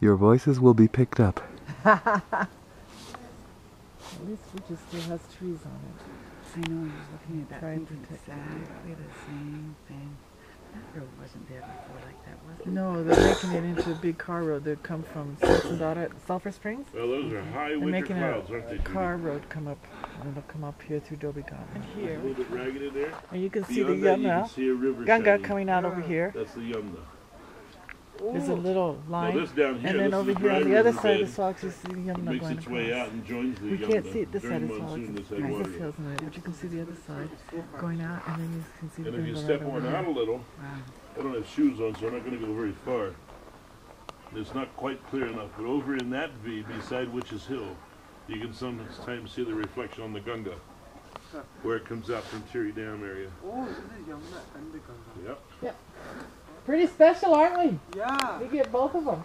Your voices will be picked up. At least Fuji still has trees on it. I know, I was looking at that Try thinking protect exactly the same thing. That road wasn't there before like that, was it? No, they're making it into a big car road. They'd come from Sulphur Sulphur Springs. Well, those are high They're winter making clouds, aren't a they? Judy? car road come up, and it'll come up here through Dobie Garden. And A here, little bit ragged in there. and you can see the Beyond you can Yamna, see a river Ganga shining. coming out over oh. here. That's the Yamna. There's a little Now line, this down here, and then this over is here on the other side of the Swags, you see the It Yamna makes going its way out across. and joins the We Yamna. can't see it this side During of Swags. monsoon, this It's water. this hills in it, but you can see the other side going out, and then you can see the And if you step one out a little, Wow. I don't have shoes on, so I'm not going to go very far. It's not quite clear enough, but over in that V, beside Witch's Hill, you can sometimes see the reflection on the Gunga, where it comes out from Tehri Dam area. Oh, this is Yamuna and the Ganga. Yep. Pretty special, aren't we? Yeah. We get both of them.